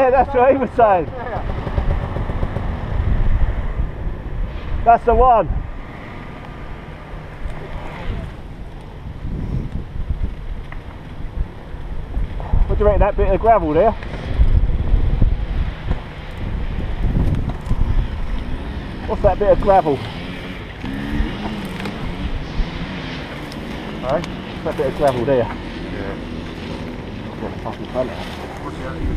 Yeah, that's what he was saying. That's the one. What do you reckon that bit of gravel there? What's that bit of gravel? Alright, that bit of gravel there? Yeah. Watch out, you.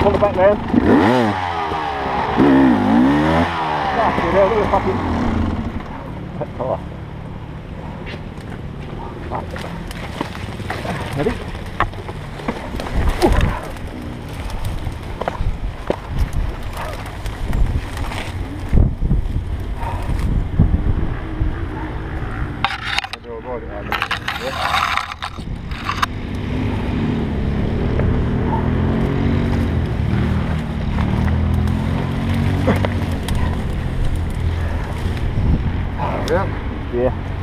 Pull the back round. Fucking hell, look at. Ready? Yeah. yeah.